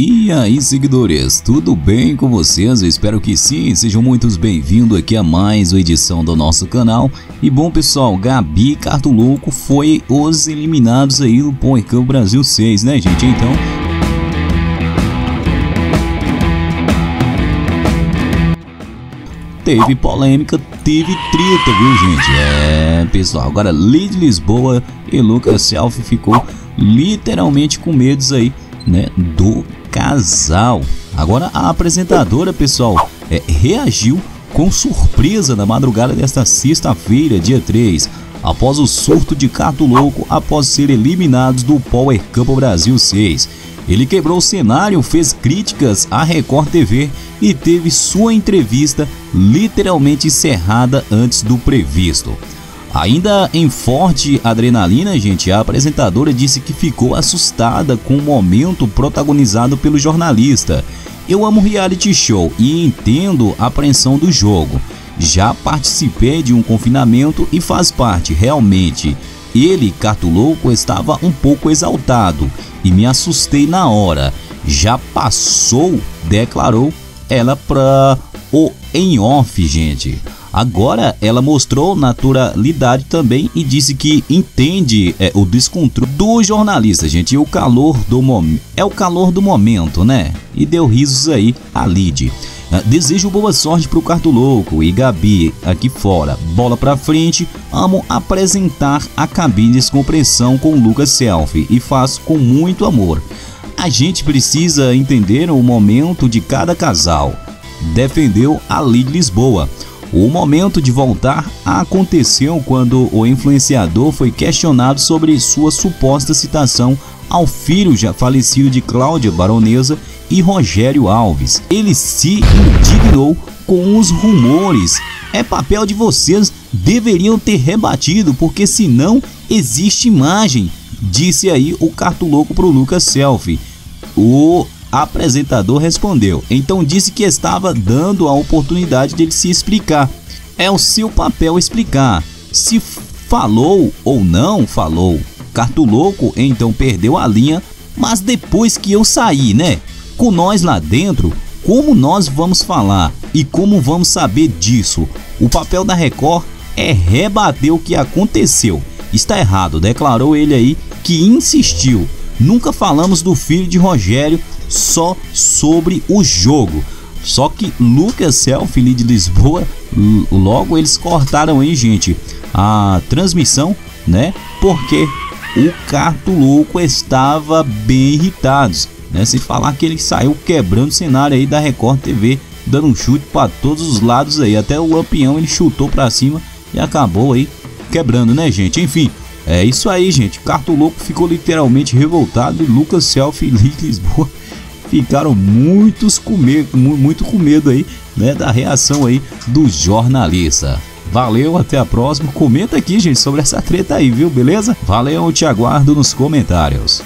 E aí, seguidores, tudo bem com vocês? Eu espero que sim, sejam muito bem-vindos aqui a mais uma edição do nosso canal. E bom, pessoal, Gabi Cartoloco foi os eliminados aí do Cup Brasil 6, né, gente? Então, teve polêmica, teve treta, viu, gente? É, pessoal, agora Lid Lisboa e Lucas Selfie ficou literalmente com medos aí, né, do casal. Agora a apresentadora, pessoal, é, reagiu com surpresa na madrugada desta sexta-feira, dia 3, após o surto de Cato Louco após ser eliminados do Power Cup Brasil 6. Ele quebrou o cenário, fez críticas à Record TV e teve sua entrevista literalmente encerrada antes do previsto. Ainda em forte adrenalina, gente, a apresentadora disse que ficou assustada com o momento protagonizado pelo jornalista. Eu amo reality show e entendo a apreensão do jogo. Já participei de um confinamento e faz parte, realmente. Ele, Cartulouco, estava um pouco exaltado e me assustei na hora. Já passou, declarou ela para o em off, gente. Agora ela mostrou naturalidade também e disse que entende é, o descontrole do jornalista, gente. E o calor do momento. É o calor do momento, né? E deu risos aí a Lid. Ah, desejo boa sorte pro Cartulouco e Gabi aqui fora. Bola pra frente. Amo apresentar a cabine de descompressão com Lucas Selfie e faço com muito amor. A gente precisa entender o momento de cada casal. Defendeu a Lid Lisboa. O momento de voltar aconteceu quando o influenciador foi questionado sobre sua suposta citação ao filho já falecido de Cláudia Baronesa e Rogério Alves. Ele se indignou com os rumores. É papel de vocês, deveriam ter rebatido, porque senão existe imagem, disse aí o cartuloco pro Lucas Selfie. O apresentador respondeu, então disse que estava dando a oportunidade de ele se explicar. É o seu papel explicar. Se falou ou não falou. Cartuloco então perdeu a linha, mas depois que eu saí, né? Com nós lá dentro, como nós vamos falar e como vamos saber disso? O papel da Record é rebater o que aconteceu. Está errado, declarou ele aí que insistiu. Nunca falamos do filho de Rogério só sobre o jogo. Só que Lucas Selfie de Lisboa, logo eles cortaram aí, gente, a transmissão, né? Porque o Cartulouco estava bem irritado, né? Se falar que ele saiu quebrando o cenário aí da Record TV, dando um chute para todos os lados aí, até o Lampião ele chutou para cima e acabou aí quebrando, né, gente? Enfim, é isso aí, gente. Cartulouco ficou literalmente revoltado e Lucas Selfie de Lisboa ficaram muitos com medo, muito com medo aí, né, da reação aí do jornalista. Valeu, até a próxima. Comenta aqui, gente, sobre essa treta aí, viu? Beleza? Valeu, eu te aguardo nos comentários.